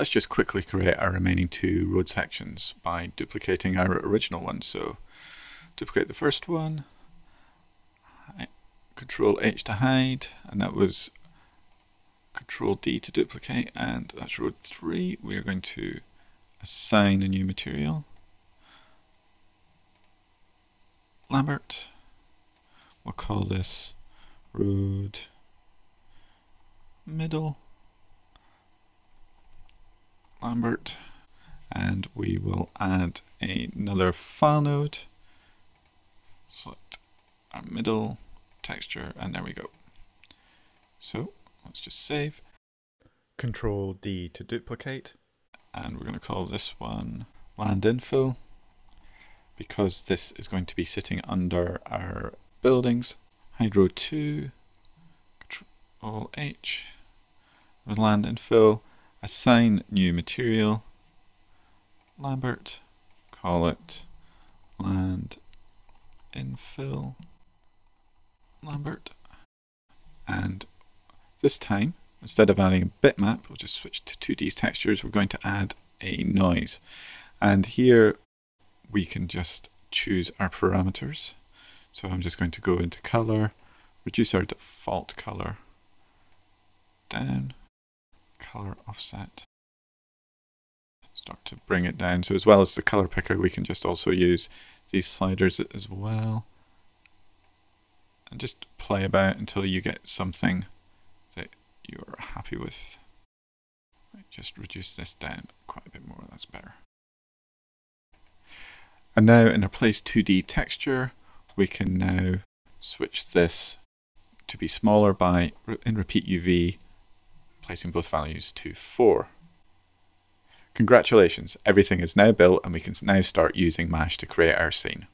let's just quickly create our remaining two road sections by duplicating our original one. So duplicate the first one, Control H to hide, and that was Control D to duplicate, and that's road 3. We are going to assign a new material. Lambert. We'll call this road middle Lambert and we will add another file node. Select our middle texture and there we go. So let's just save. Control D to duplicate. And we're going to call this one land infill because this is going to be sitting under our buildings. Hydro 2 control H with land infill assign new material. Lambert call it land infill Lambert. And this time instead of adding a bitmap we'll just switch to 2D textures. We're going to add a noise. And here we can just choose our parameters. So I'm just going to go into color reduce our default color down color offset start to bring it down so as well as the color picker we can just also use these sliders as well and just play about until you get something that you're happy with. Just reduce this down quite a bit more, that's better. And now in our place 2D texture, we can now switch this to be smaller by, in repeat UV, placing both values to 4. Congratulations, everything is now built and we can now start using MASH to create our scene.